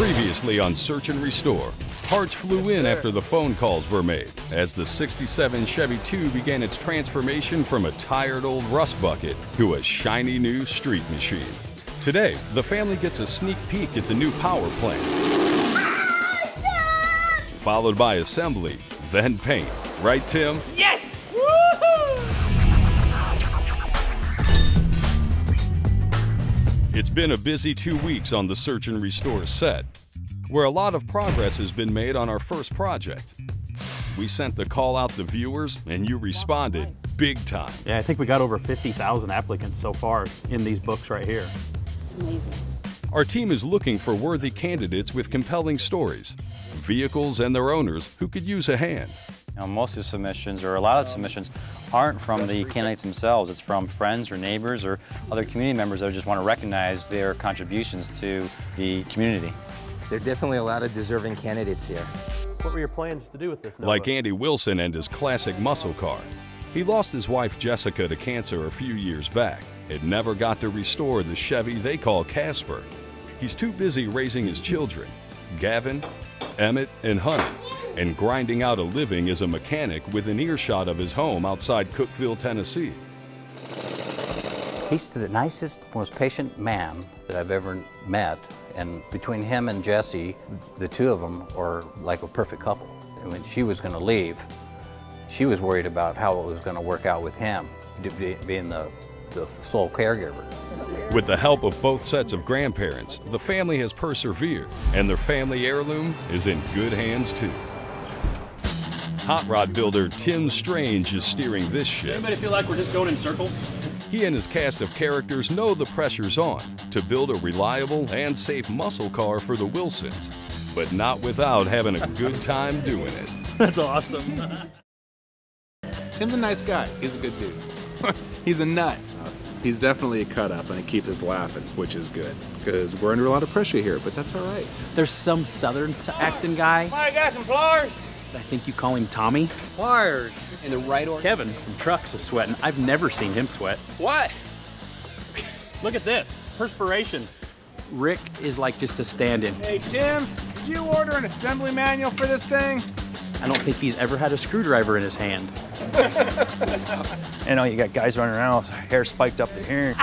Previously on Search and Restore, parts flew in after the phone calls were made as the 67 Chevy 2 began its transformation from a tired old rust bucket to a shiny new street machine. Today, the family gets a sneak peek at the new power plant. Followed by assembly, then paint. Right, Tim? Yes! It's been a busy two weeks on the Search and Restore set, where a lot of progress has been made on our first project. We sent the call out to viewers, and you responded big time. Yeah, I think we got over 50,000 applicants so far in these books right here. It's amazing. Our team is looking for worthy candidates with compelling stories, vehicles, and their owners who could use a hand. You know, most of the submissions, or a lot of the submissions, aren't from the candidates themselves. It's from friends or neighbors or other community members that just want to recognize their contributions to the community. There are definitely a lot of deserving candidates here. What were your plans to do with this Nova? Like Andy Wilson and his classic muscle car. He lost his wife Jessica to cancer a few years back and never got to restore the Chevy they call Casper. He's too busy raising his children, Gavin, Emmett, and Honey, and grinding out a living as a mechanic with an earshot of his home outside Cookeville, Tennessee. He's the nicest, most patient man that I've ever met. And between him and Jesse, the two of them are like a perfect couple. And when she was going to leave, she was worried about how it was going to work out with him, being the, the sole caregiver. With the help of both sets of grandparents, the family has persevered, and their family heirloom is in good hands too. Hot rod builder Tim Strange is steering this ship. Anybody feel like we're just going in circles? He and his cast of characters know the pressure's on to build a reliable and safe muscle car for the Wilsons, but not without having a good time doing it. That's awesome. Tim's a nice guy. He's a good dude. He's a nut. He's definitely a cut up, and it keeps us laughing, which is good because we're under a lot of pressure here. But that's all right. There's some southern t- acting guy. I got some pliers. I think you call him Tommy. Pliers. In the right order. Kevin from Trucks is sweating. I've never seen him sweat. What? Look at this perspiration. Rick is like just a stand-in. Hey, Tim, did you order an assembly manual for this thing? I don't think he's ever had a screwdriver in his hand. You know, you got guys running around with hair spiked up to here.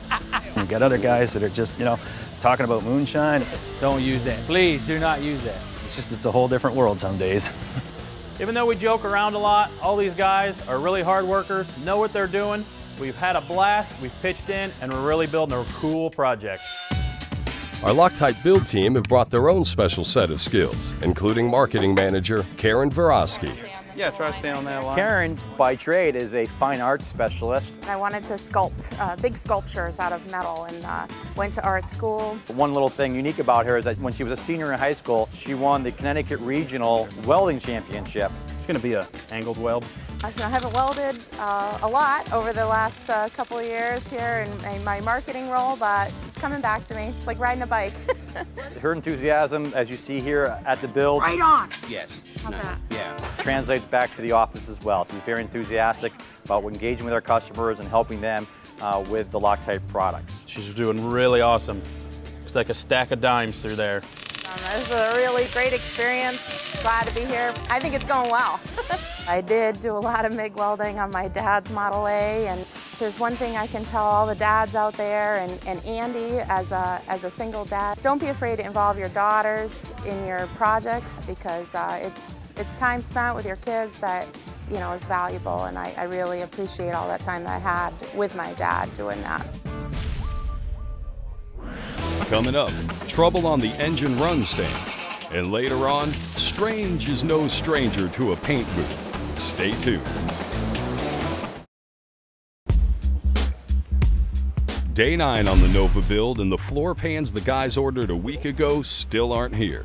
you got other guys that are just, you know, talking about moonshine. Don't use that. Please do not use that. It's just, it's a whole different world some days. Even though we joke around a lot, all these guys are really hard workers, know what they're doing. We've had a blast, we've pitched in, and we're really building a cool project. Our Loctite build team have brought their own special set of skills, including marketing manager Karen Verosky. Yeah, try to stay on that line. Karen, by trade, is a fine arts specialist. I wanted to sculpt uh, big sculptures out of metal and uh, went to art school. One little thing unique about her is that when she was a senior in high school, she won the Connecticut Regional Welding Championship. It's gonna be a angled weld. I I haven't welded uh, a lot over the last uh, couple of years here in, in my marketing role, but it's coming back to me. It's like riding a bike. Her enthusiasm, as you see here at the build, right on. Yes. How's that? Yeah. translates back to the office as well. She's very enthusiastic about engaging with our customers and helping them uh, with the Loctite products. She's doing really awesome. It's like a stack of dimes through there. Um, this is a really great experience. Glad to be here. I think it's going well. I did do a lot of MIG welding on my dad's Model A, and if there's one thing I can tell all the dads out there, and, and Andy as a, as a single dad, don't be afraid to involve your daughters in your projects because uh, it's, it's time spent with your kids that you know is valuable, and I, I really appreciate all that time that I had with my dad doing that. Coming up, trouble on the engine run stand. And later on, Strange is no stranger to a paint booth. Stay tuned. Day 9 on the Nova build, and the floor pans the guys ordered a week ago still aren't here.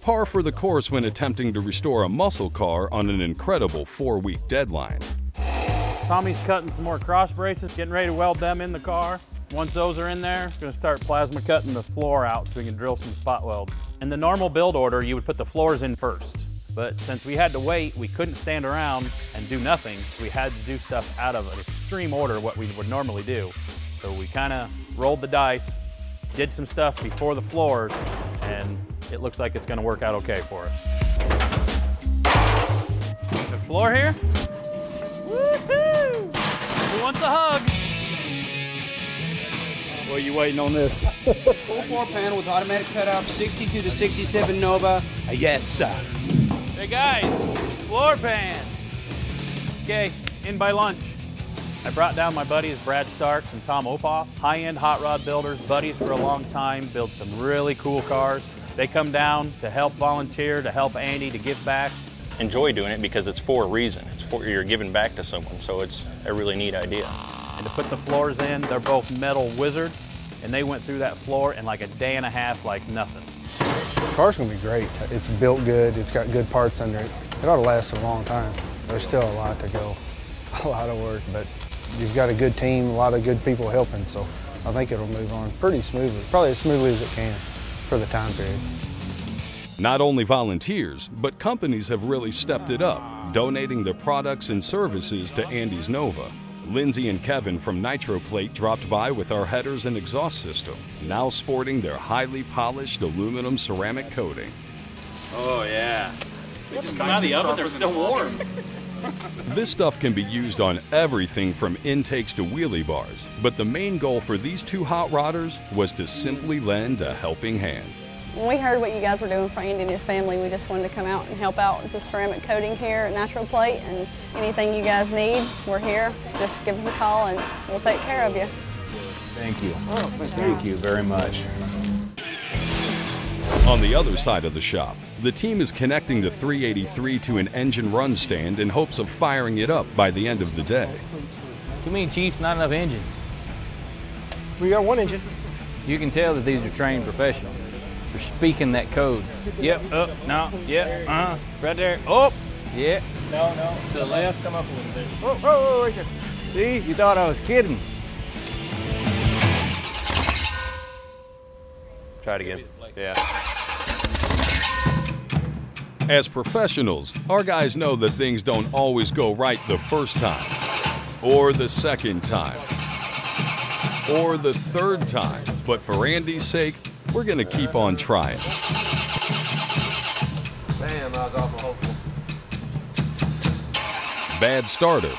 Par for the course when attempting to restore a muscle car on an incredible four week deadline. Tommy's cutting some more cross braces, getting ready to weld them in the car. Once those are in there, we're gonna start plasma cutting the floor out so we can drill some spot welds. In the normal build order, you would put the floors in first. But since we had to wait, we couldn't stand around and do nothing, so we had to do stuff out of an extreme order what we would normally do. So we kind of rolled the dice, did some stuff before the floors, and it looks like it's gonna work out okay for us. The floor here? Woohoo! Who wants a hug? Well, you waiting on this? Full floor panel with automatic cutoff, 62 to 67 Nova. Uh, yes, sir. Hey guys, floor pan. Okay, in by lunch. I brought down my buddies Brad Starks and Tom Opoff, high-end hot rod builders, buddies for a long time, build some really cool cars. They come down to help volunteer, to help Andy, to give back. Enjoy doing it because it's for a reason. It's for you're giving back to someone, so it's a really neat idea. And to put the floors in, they're both metal wizards, and they went through that floor in like a day and a half like nothing. The car's gonna be great. It's built good, it's got good parts under it. It ought to last a long time. There's still a lot to go, a lot of work, but you've got a good team, a lot of good people helping, so I think it'll move on pretty smoothly, probably as smoothly as it can for the time period. Not only volunteers, but companies have really stepped it up, donating their products and services to Andy's Nova. Lindsay and Kevin from Nitro Plate dropped by with our headers and exhaust system, now sporting their highly polished aluminum ceramic coating. Oh yeah. They just come out of the oven, they're still warm. This stuff can be used on everything from intakes to wheelie bars, but the main goal for these two hot rodders was to simply lend a helping hand. When we heard what you guys were doing for Andy and his family, we just wanted to come out and help out with the ceramic coating here at Nitro Plate. And anything you guys need, we're here. Just give us a call and we'll take care of you. Thank you. Thank you very much. On the other side of the shop, the team is connecting the 383 to an engine run stand in hopes of firing it up by the end of the day. Too many Chiefs, not enough engines. We got one engine. You can tell that these are trained professionals. They're speaking that code. Yep, up, no, yep, uh-huh, right there. Oh, yeah. No, no, to the left, come up a little bit. Oh, oh, oh, right there. See, you thought I was kidding. Try it again. Yeah. As professionals, our guys know that things don't always go right the first time, or the second time, or the third time. But for Andy's sake, we're gonna keep on trying. Damn, I was awful hopeful. Bad starter.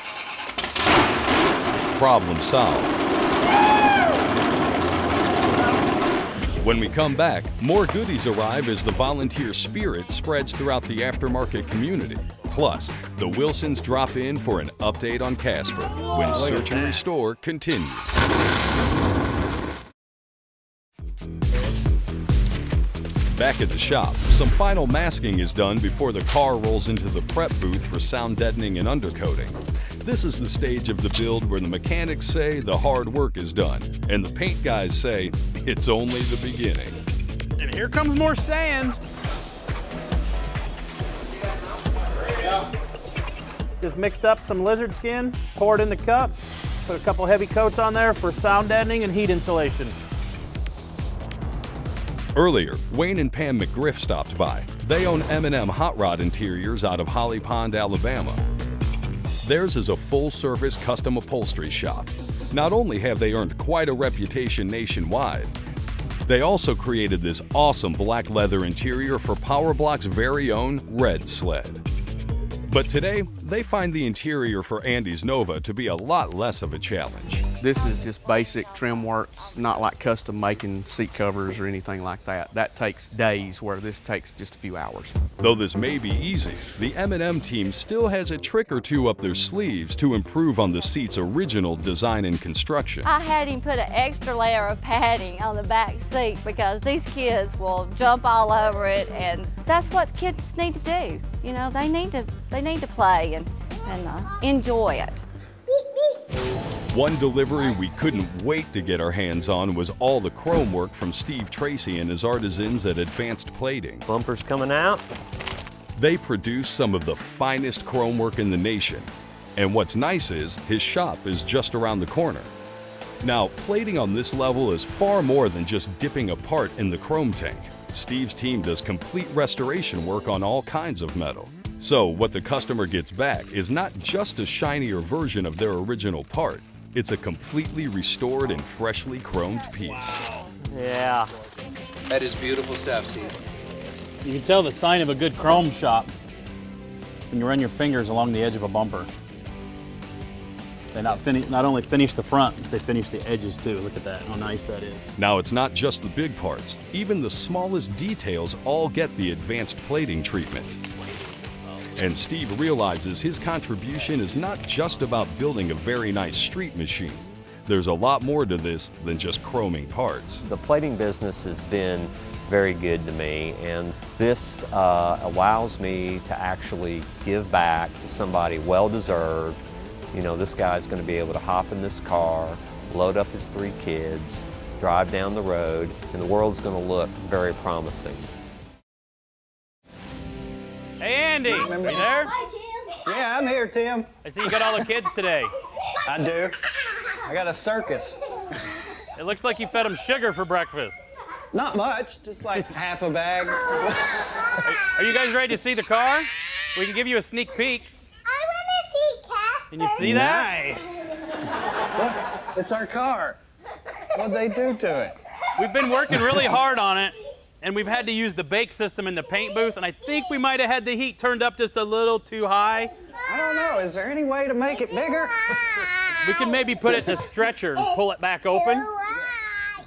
Problem solved. When we come back, more goodies arrive as the volunteer spirit spreads throughout the aftermarket community. Plus, the Wilsons drop in for an update on Casper when Search and Restore continues. Back at the shop, some final masking is done before the car rolls into the prep booth for sound deadening and undercoating. This is the stage of the build where the mechanics say the hard work is done, and the paint guys say it's only the beginning. And here comes more sand. Just mixed up some lizard skin, poured in the cup, put a couple heavy coats on there for sound deadening and heat insulation. Earlier, Wayne and Pam McGriff stopped by. They own M&M Hot Rod Interiors out of Holly Pond, Alabama. Theirs is a full-service custom upholstery shop. Not only have they earned quite a reputation nationwide, they also created this awesome black leather interior for PowerBlock's very own Red Sled. But today, they find the interior for Andy's Nova to be a lot less of a challenge. This is just basic trim work. It's not like custom making seat covers or anything like that. That takes days where this takes just a few hours. Though this may be easy, the M&M team still has a trick or two up their sleeves to improve on the seat's original design and construction. I had him put an extra layer of padding on the back seat because these kids will jump all over it and that's what kids need to do. You know, they need to they need to play and, and uh, enjoy it. One delivery we couldn't wait to get our hands on was all the chrome work from Steve Tracy and his artisans at Advanced Plating. Bumpers coming out. They produce some of the finest chrome work in the nation. And what's nice is his shop is just around the corner. Now, plating on this level is far more than just dipping a part in the chrome tank. Steve's team does complete restoration work on all kinds of metal. So what the customer gets back is not just a shinier version of their original part, it's a completely restored and freshly chromed piece. Yeah. That is beautiful stuff, Steve. You can tell the sign of a good chrome shop when you run your fingers along the edge of a bumper. They not, fini- not only finish the front, they finish the edges too. Look at that, how nice that is. Now, it's not just the big parts. Even the smallest details all get the advanced plating treatment. And Steve realizes his contribution is not just about building a very nice street machine. There's a lot more to this than just chroming parts. The plating business has been very good to me, and this uh, allows me to actually give back to somebody well deserved. You know, this guy's going to be able to hop in this car, load up his three kids, drive down the road, and the world's going to look very promising. Hey, Andy, you there? Yeah, I'm here, Tim. I see you got all the kids today. I do. I got a circus. It looks like you fed them sugar for breakfast. Not much, just like half a bag. Are you guys ready to see the car? We can give you a sneak peek. I want to see Casper. Can you see that? Nice. Look, it's our car. What'd they do to it? We've been working really hard on it, and we've had to use the bake system in the paint booth, and I think we might have had the heat turned up just a little too high. I don't know. Is there any way to make it bigger? We can maybe put it in a stretcher and pull it back open.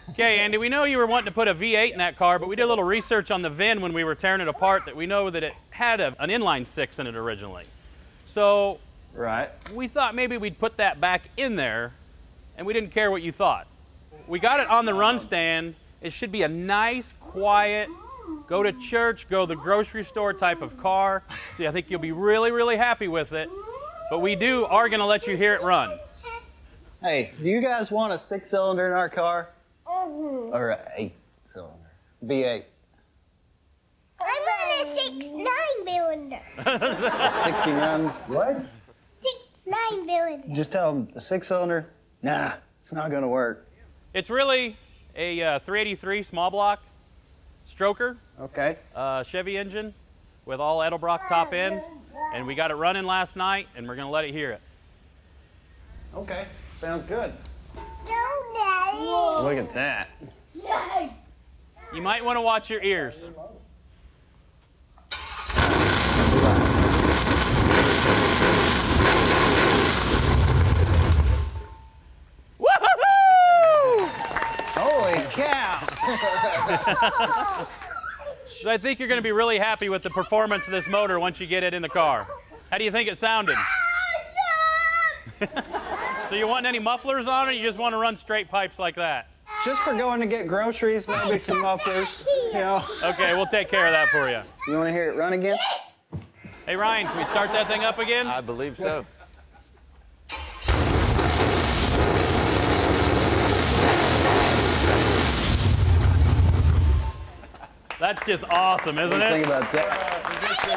Okay, Andy, we know you were wanting to put a V8 in that car, but we did a little research on the VIN when we were tearing it apart that we know that it had a, an inline six in it originally. So right. we thought maybe we'd put that back in there, and we didn't care what you thought. We got it on the run stand. It should be a nice, quiet, go to church, go to the grocery store type of car. See, I think you'll be really, really happy with it. But we do are going to let you hear it run. Hey, do you guys want a six cylinder in our car? Or a eight cylinder? V8. I want a six nine cylinder. 69. What? Six nine cylinder. Just tell them a six cylinder? Nah, it's not gonna work. It's really a uh, 383 small block stroker. Okay. Uh, Chevy engine with all Edelbrock top end. And we got it running last night, and we're going to let it hear it. Okay, sounds good. No, Daddy. Look at that. Nice. You might want to watch your ears. So I think you're going to be really happy with the performance of this motor once you get it in the car. How do you think it sounded? so you want any mufflers on it? Or you just want to run straight pipes like that? Just for going to get groceries, maybe some mufflers, you know. Okay, we'll take care of that for you. You want to hear it run again? Yes. Hey Ryan, can we start that thing up again? I believe so. That's just awesome, isn't What do you it? think about that?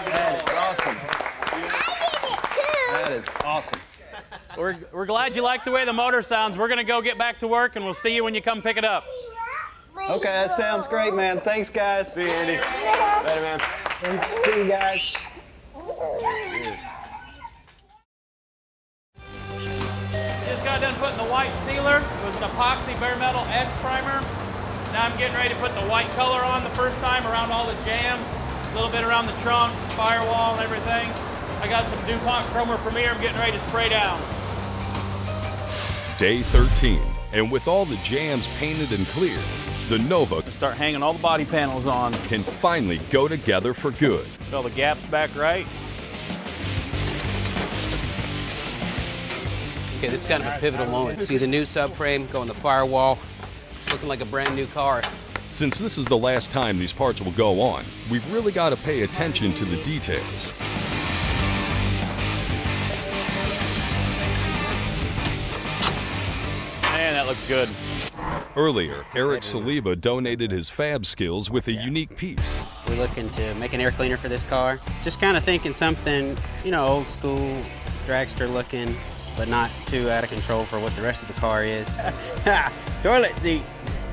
That is awesome. I did it too. That is awesome. We're, we're glad you like the way the motor sounds. We're going to go get back to work, and we'll see you when you come pick it up. Okay, that sounds great, man. Thanks, guys. See you, Andy. Later, man. See you guys. Just got done putting the white sealer. It was an epoxy bare metal edge primer. Now I'm getting ready to put the white color on the first time around all the jambs, a little bit around the trunk, firewall, and everything. I got some DuPont ChromaPremier I'm getting ready to spray down. Day 13, and with all the jambs painted and cleared, the Nova can Start hanging all the body panels on. can finally go together for good. Fill the gaps back right. Okay, this is kind of a pivotal moment. See the new subframe go in the firewall. It's looking like a brand new car. Since this is the last time these parts will go on, we've really got to pay attention to the details. Man, that looks good. Earlier, Eric Saliba donated his fab skills with a unique piece. We're looking to make an air cleaner for this car. Just kind of thinking something, you know, old school, dragster looking, but not too out of control for what the rest of the car is. Toilet seat!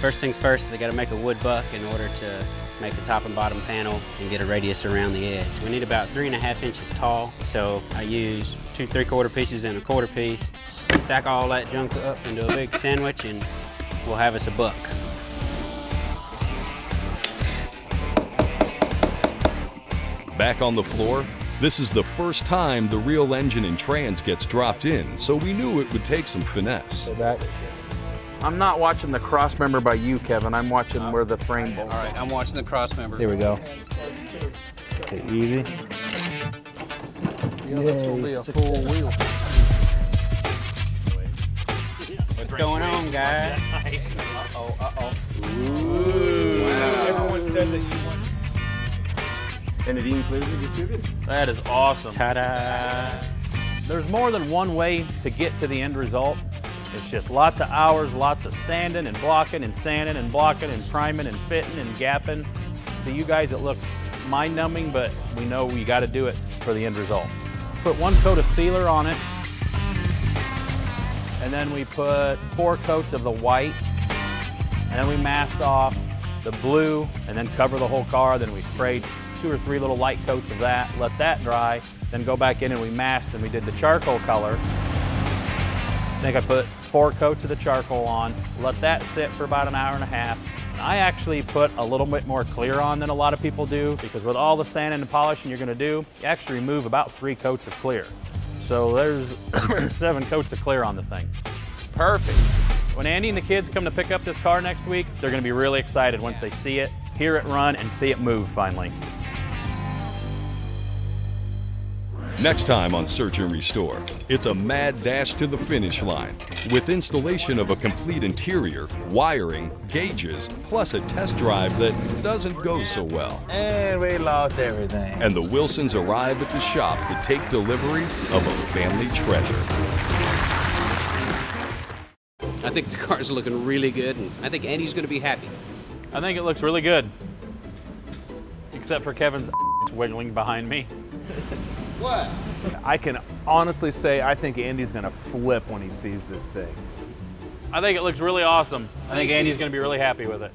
first things first, they got to make a wood buck in order to make the top and bottom panel and get a radius around the edge. We need about three and a half inches tall, so I use two three-quarter pieces and a quarter piece. Stack all that junk up into a big sandwich and we'll have us a buck. Back on the floor, this is the first time the real engine and trans gets dropped in, so we knew it would take some finesse. I'm not watching the cross member by you, Kevin. I'm watching where the frame bolts. All right, I'm watching the cross member. Here we go. Okay, easy. Yay, full wheel. What's going on, guys? Uh-oh, uh-oh. Everyone said that you won. And it included distributed? That is awesome. Ta-da! There's more than one way to get to the end result. It's just lots of hours, lots of sanding and blocking and sanding and blocking and priming and fitting and gapping. To you guys, it looks mind-numbing, but we know we got to do it for the end result. Put one coat of sealer on it, and then we put four coats of the white, and then we masked off the blue, and then cover the whole car. Then we sprayed two or three little light coats of that, let that dry, then go back in and we masked and we did the charcoal color. I think I put four coats of the charcoal on, let that sit for about an hour and a half. And I actually put a little bit more clear on than a lot of people do because with all the sanding and the polishing you're gonna do, you actually remove about three coats of clear. So there's seven coats of clear on the thing. Perfect. When Andy and the kids come to pick up this car next week, they're gonna be really excited once they see it, hear it run, and see it move finally. Next time on Search and Restore, it's a mad dash to the finish line with installation of a complete interior, wiring, gauges, plus a test drive that doesn't go so well. And we lost everything. And the Wilsons arrive at the shop to take delivery of a family treasure. I think the car's looking really good, and I think Andy's going to be happy. I think it looks really good. Except for Kevin's wiggling behind me. What? I can honestly say I think Andy's gonna flip when he sees this thing. I think it looks really awesome. I think Andy's gonna be really happy with it.